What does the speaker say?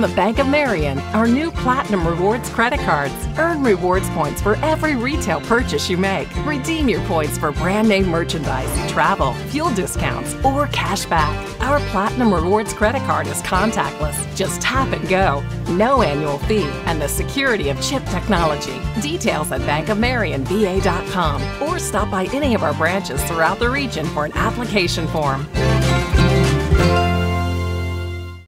From the Bank of Marion, our new Platinum Rewards credit cards. Earn rewards points for every retail purchase you make. Redeem your points for brand name merchandise, travel, fuel discounts, or cash back. Our Platinum Rewards credit card is contactless. Just tap and go. No annual fee and the security of chip technology. Details at bankofmarionva.com or stop by any of our branches throughout the region for an application form.